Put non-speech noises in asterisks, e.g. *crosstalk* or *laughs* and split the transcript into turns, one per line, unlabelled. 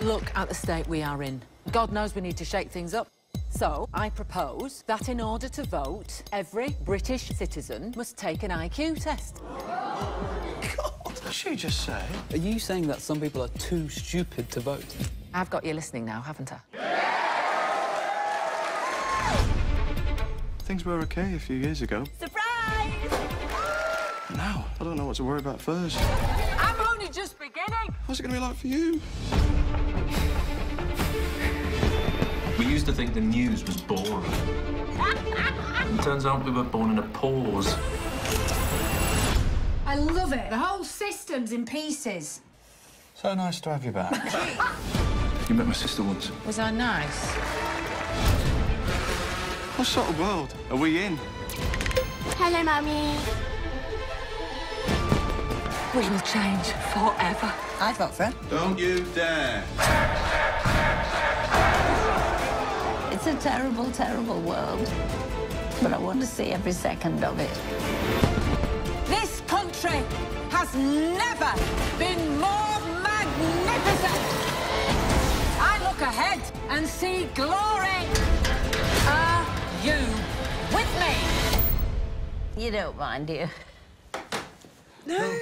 Look at the state we are in. God knows we need to shake things up. So, I propose that in order to vote, every British citizen must take an IQ test.
What did she just say?
Are you saying that some people are too stupid to vote?
I've got you listening now, haven't I?
Things were okay a few years ago.
Surprise!
Now, I don't know what to worry about first.
I'm only just beginning.
What's it going to be like for you?
We used to think the news was boring. it turns out we were born in a pause.
I love it. The whole system's in pieces.
So nice to have you back. *laughs* you met my sister once.
Was I nice?
What sort of world are we in?
Hello, Mummy.
We will change forever.
I vote for it.
Don't you dare.
It's a terrible, terrible world. But I want to see every second of it.
This country has never been more magnificent. I look ahead and see glory. Are you with me?
You don't mind, do you?
No.